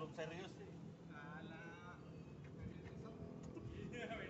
club Cerrios. A.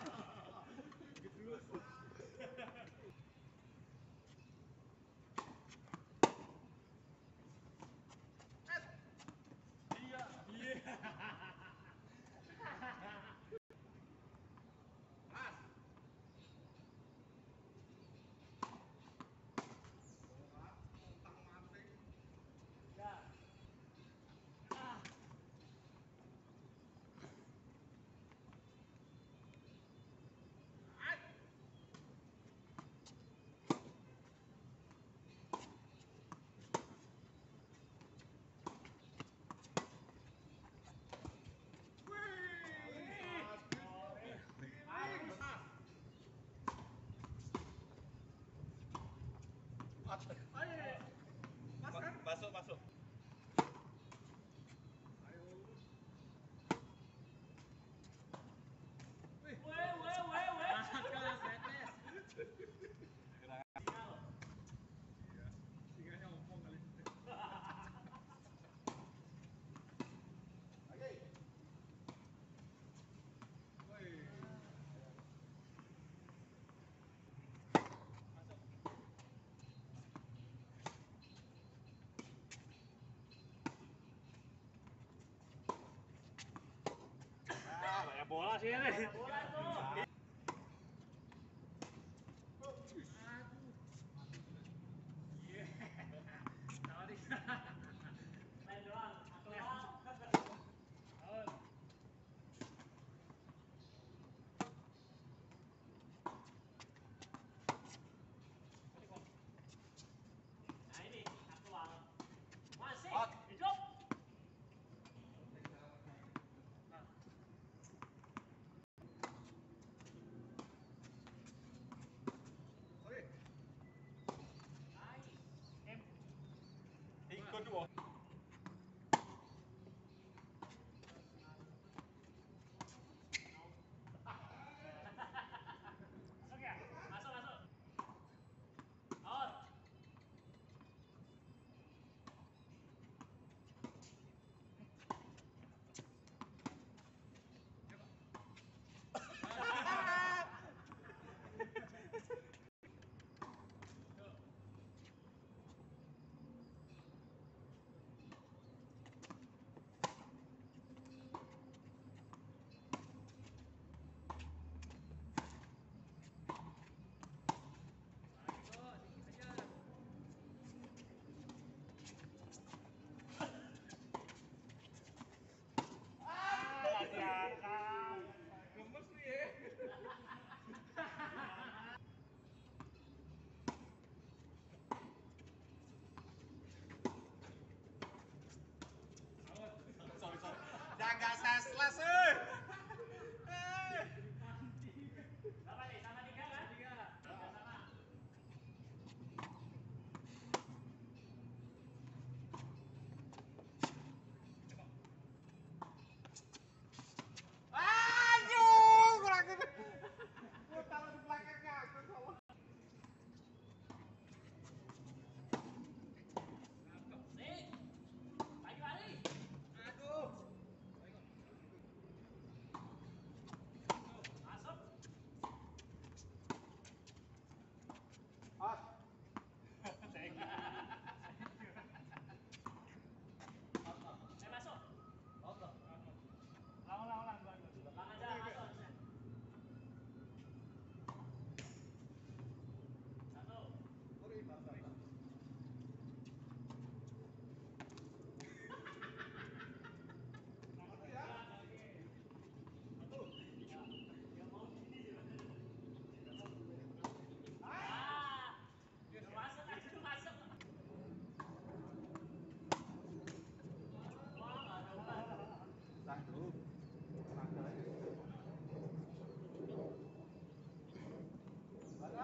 そう場。钱嘞。好的。do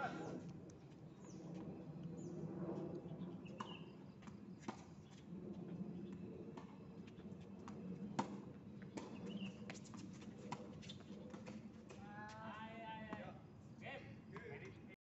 Amen.